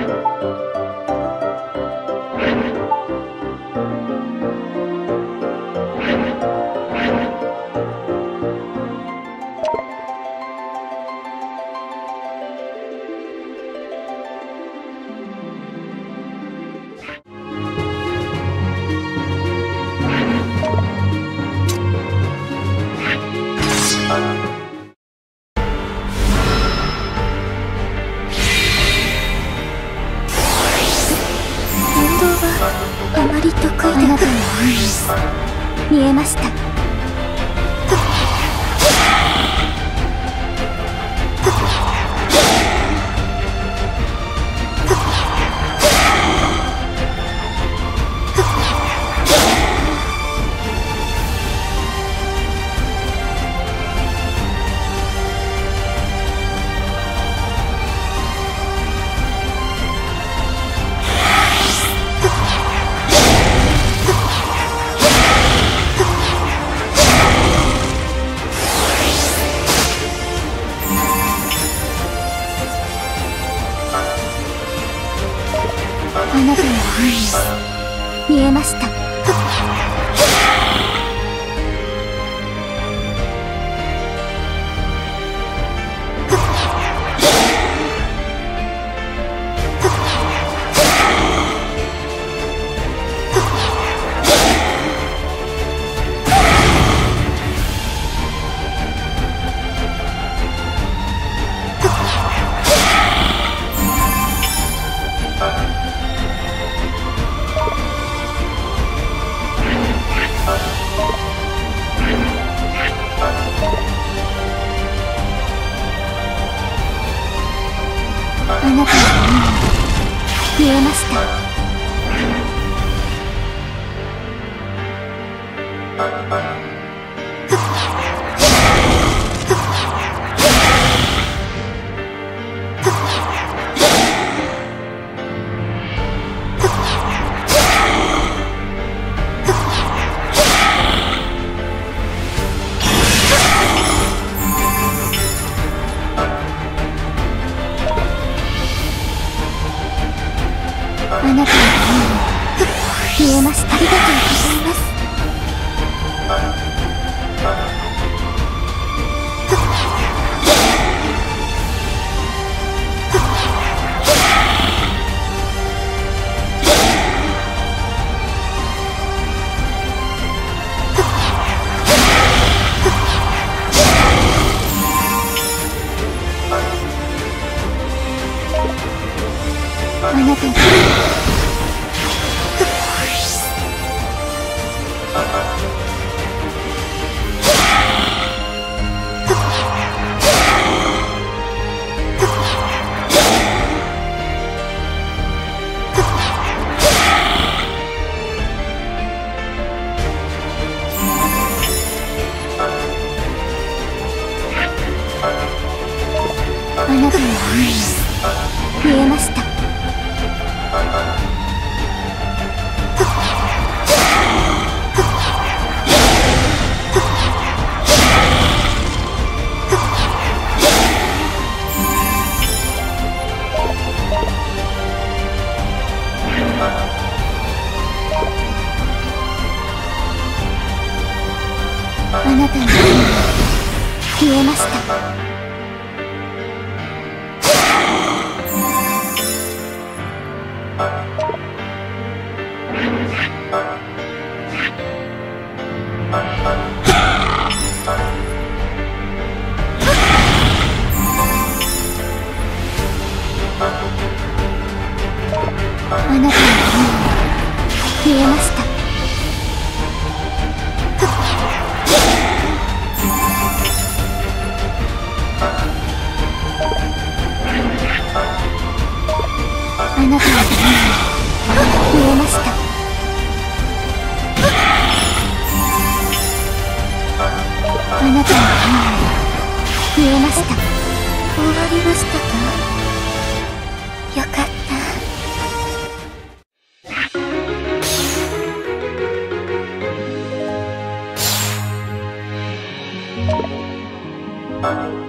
Música 見えました。見えました。あなたの目に見えました。ああなたの運命見えました。あなたの運命見えました。見えました。あなたの運命見えました。終わりましたか？よかった。